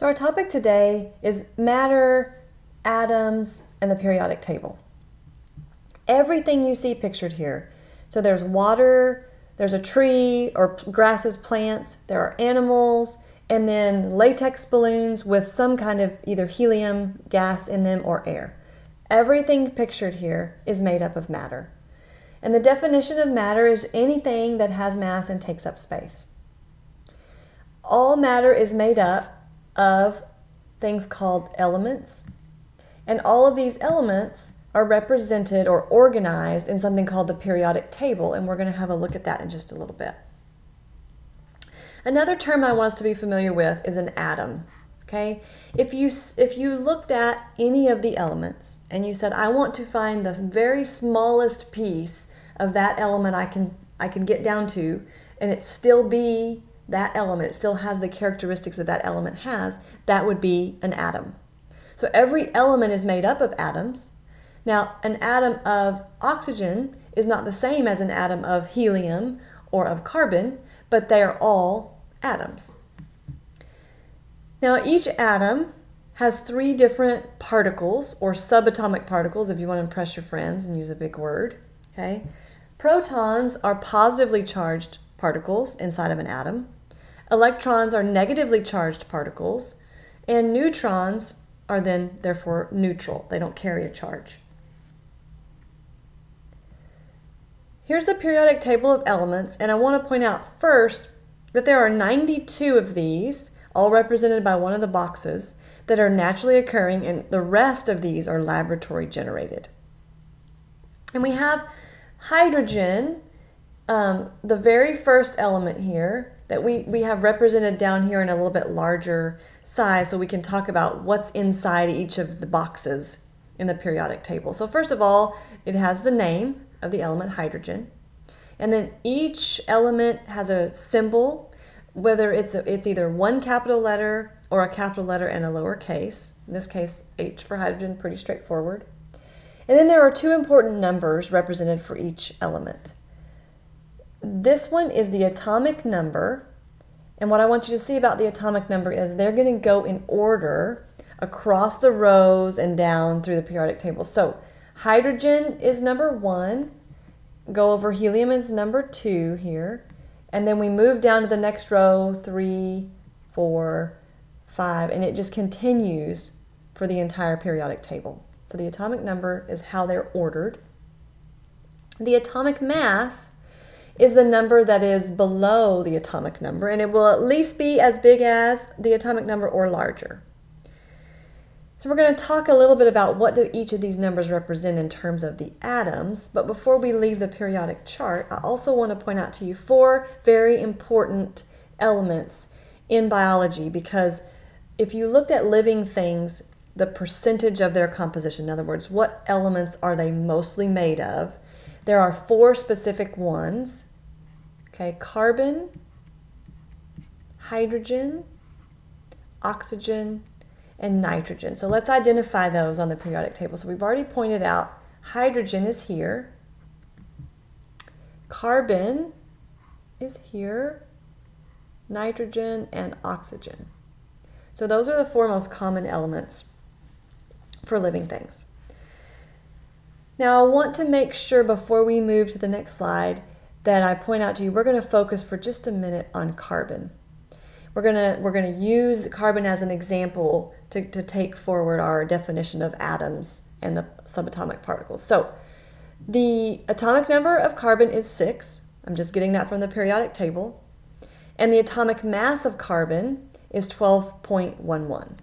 So our topic today is matter, atoms, and the periodic table. Everything you see pictured here. So there's water, there's a tree or grasses, plants, there are animals, and then latex balloons with some kind of either helium gas in them or air. Everything pictured here is made up of matter. And the definition of matter is anything that has mass and takes up space. All matter is made up of things called elements, and all of these elements are represented or organized in something called the periodic table, and we're going to have a look at that in just a little bit. Another term I want us to be familiar with is an atom. Okay, if you if you looked at any of the elements and you said I want to find the very smallest piece of that element I can I can get down to, and it still be that element, it still has the characteristics that that element has, that would be an atom. So every element is made up of atoms. Now, an atom of oxygen is not the same as an atom of helium or of carbon, but they are all atoms. Now, each atom has three different particles or subatomic particles if you want to impress your friends and use a big word. Okay? Protons are positively charged particles inside of an atom. Electrons are negatively charged particles, and neutrons are then therefore neutral. They don't carry a charge. Here's the periodic table of elements, and I want to point out first that there are 92 of these, all represented by one of the boxes, that are naturally occurring, and the rest of these are laboratory generated. And we have hydrogen, um, the very first element here, that we, we have represented down here in a little bit larger size so we can talk about what's inside each of the boxes in the periodic table. So first of all, it has the name, of the element hydrogen. And then each element has a symbol, whether it's, a, it's either one capital letter or a capital letter and a lowercase. In this case, H for hydrogen, pretty straightforward. And then there are two important numbers represented for each element. This one is the atomic number. And what I want you to see about the atomic number is they're going to go in order across the rows and down through the periodic table. So Hydrogen is number one. Go over helium is number two here. And then we move down to the next row, three, four, five, and it just continues for the entire periodic table. So the atomic number is how they're ordered. The atomic mass is the number that is below the atomic number, and it will at least be as big as the atomic number or larger. So we're going to talk a little bit about what do each of these numbers represent in terms of the atoms, but before we leave the periodic chart, I also want to point out to you four very important elements in biology because if you looked at living things, the percentage of their composition, in other words, what elements are they mostly made of, there are four specific ones. Okay, carbon, hydrogen, oxygen, and nitrogen. So let's identify those on the periodic table. So we've already pointed out hydrogen is here, carbon is here, nitrogen, and oxygen. So those are the four most common elements for living things. Now I want to make sure before we move to the next slide that I point out to you, we're going to focus for just a minute on carbon. We're gonna we're gonna use carbon as an example to, to take forward our definition of atoms and the subatomic particles. So the atomic number of carbon is six. I'm just getting that from the periodic table. And the atomic mass of carbon is 12.11.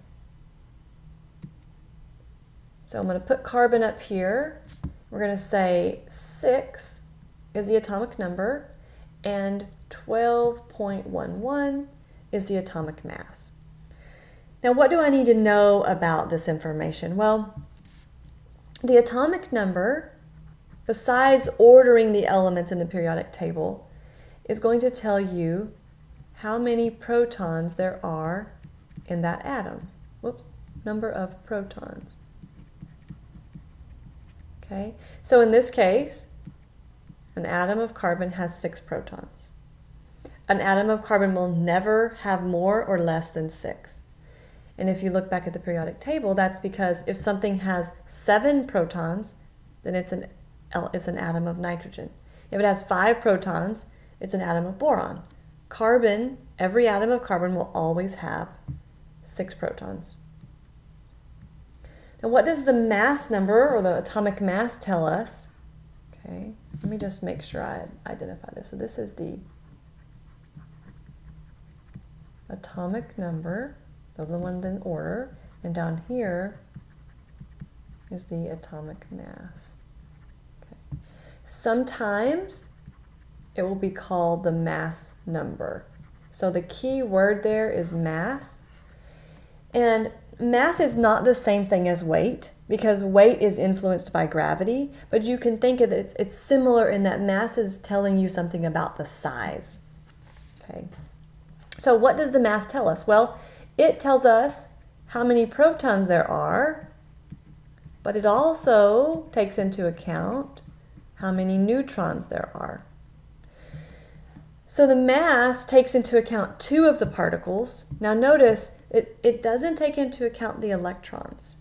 So I'm going to put carbon up here. We're going to say 6 is the atomic number and 12.11 is the atomic mass. Now, what do I need to know about this information? Well, the atomic number, besides ordering the elements in the periodic table, is going to tell you how many protons there are in that atom. Whoops, number of protons. Okay, so in this case, an atom of carbon has six protons. An atom of carbon will never have more or less than six. And if you look back at the periodic table, that's because if something has seven protons, then it's an, it's an atom of nitrogen. If it has five protons, it's an atom of boron. Carbon, every atom of carbon will always have six protons. Now, what does the mass number or the atomic mass tell us? Okay, let me just make sure I identify this. So this is the atomic number. Those are the ones in order. And down here is the atomic mass. Okay. Sometimes it will be called the mass number. So the key word there is mass. And mass is not the same thing as weight because weight is influenced by gravity, but you can think of it, it's similar in that mass is telling you something about the size. Okay. So what does the mass tell us? Well, it tells us how many protons there are, but it also takes into account how many neutrons there are. So the mass takes into account two of the particles. Now notice it, it doesn't take into account the electrons.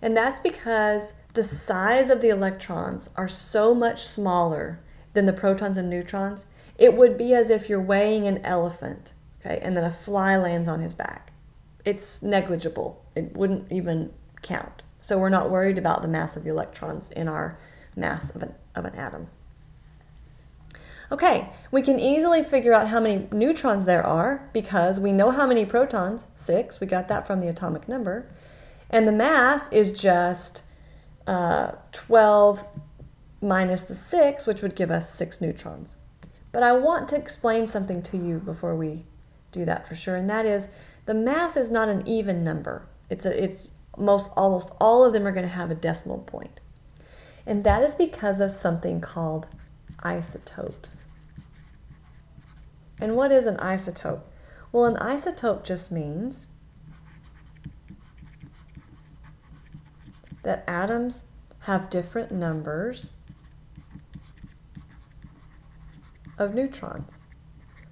And that's because the size of the electrons are so much smaller than the protons and neutrons. It would be as if you're weighing an elephant, okay, and then a fly lands on his back. It's negligible. It wouldn't even count. So we're not worried about the mass of the electrons in our mass of an, of an atom. Okay, we can easily figure out how many neutrons there are because we know how many protons, six, we got that from the atomic number, and the mass is just uh, 12 minus the six, which would give us six neutrons. But I want to explain something to you before we do that for sure, and that is the mass is not an even number. It's, a, it's most, almost all of them are going to have a decimal point. And that is because of something called isotopes. And what is an isotope? Well, an isotope just means that atoms have different numbers of neutrons.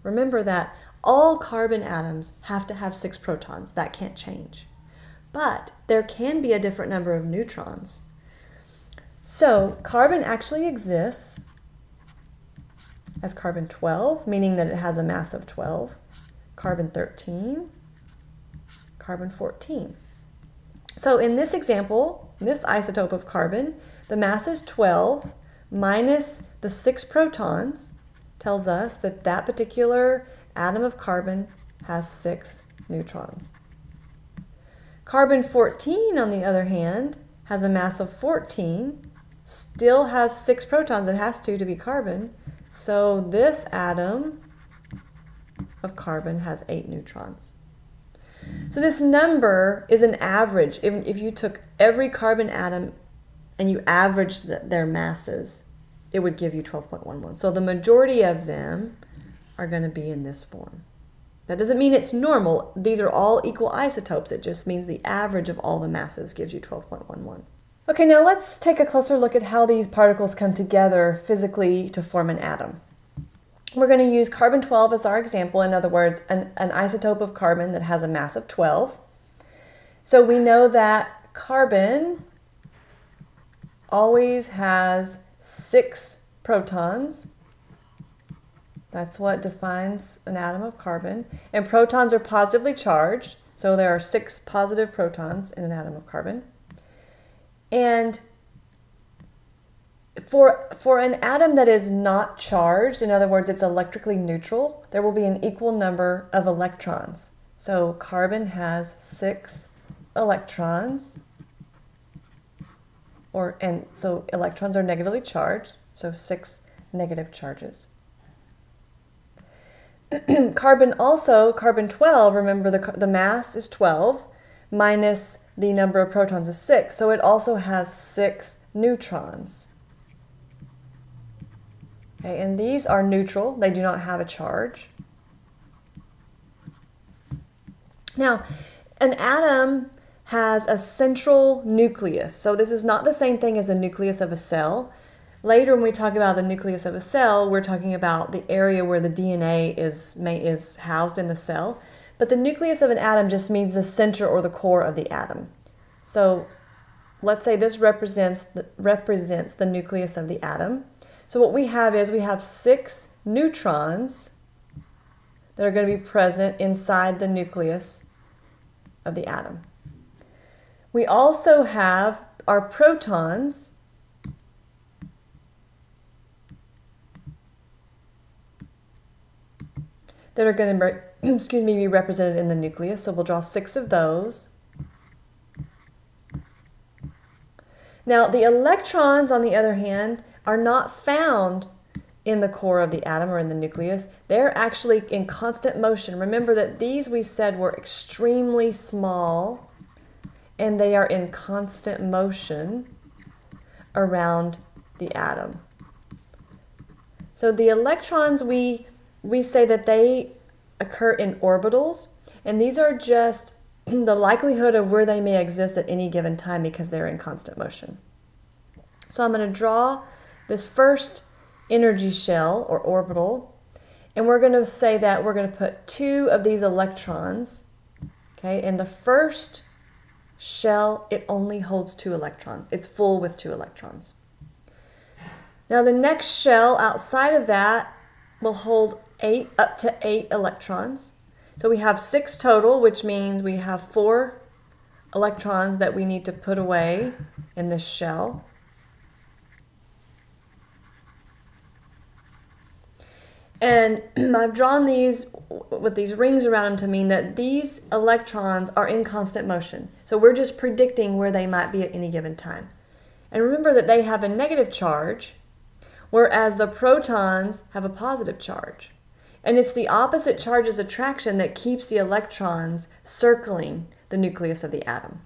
Remember that all carbon atoms have to have six protons. That can't change. But there can be a different number of neutrons. So carbon actually exists as carbon 12, meaning that it has a mass of 12, carbon 13, carbon 14. So in this example, this isotope of carbon, the mass is 12 minus the six protons tells us that that particular atom of carbon has six neutrons. Carbon 14, on the other hand, has a mass of 14, still has six protons, it has to to be carbon, so this atom of carbon has eight neutrons. So this number is an average. If, if you took every carbon atom and you averaged the, their masses, it would give you 12.11. So the majority of them are going to be in this form. That doesn't mean it's normal. These are all equal isotopes. It just means the average of all the masses gives you 12.11. Okay, now let's take a closer look at how these particles come together physically to form an atom. We're going to use carbon 12 as our example, in other words, an, an isotope of carbon that has a mass of 12. So we know that carbon always has six protons. That's what defines an atom of carbon. And protons are positively charged, so there are six positive protons in an atom of carbon. And for, for an atom that is not charged, in other words, it's electrically neutral, there will be an equal number of electrons. So carbon has six electrons, or and so electrons are negatively charged, so six negative charges. carbon also, carbon 12, remember the, the mass is 12, minus the number of protons is 6. So it also has 6 neutrons. Okay, and these are neutral. They do not have a charge. Now, an atom has a central nucleus. So this is not the same thing as a nucleus of a cell. Later, when we talk about the nucleus of a cell, we're talking about the area where the DNA is, is housed in the cell. But the nucleus of an atom just means the center or the core of the atom. So let's say this represents the, represents the nucleus of the atom. So what we have is we have six neutrons that are going to be present inside the nucleus of the atom. We also have our protons that are going to excuse me, be represented in the nucleus. So we'll draw six of those. Now, the electrons, on the other hand, are not found in the core of the atom or in the nucleus. They're actually in constant motion. Remember that these we said were extremely small and they are in constant motion around the atom. So the electrons, we, we say that they occur in orbitals, and these are just the likelihood of where they may exist at any given time because they're in constant motion. So I'm going to draw this first energy shell or orbital, and we're going to say that we're going to put two of these electrons, okay, in the first shell, it only holds two electrons. It's full with two electrons. Now the next shell outside of that will hold eight up to eight electrons. So we have six total, which means we have four electrons that we need to put away in this shell. And I've drawn these with these rings around them to mean that these electrons are in constant motion. So we're just predicting where they might be at any given time. And remember that they have a negative charge, whereas the protons have a positive charge. And it's the opposite charge's attraction that keeps the electrons circling the nucleus of the atom.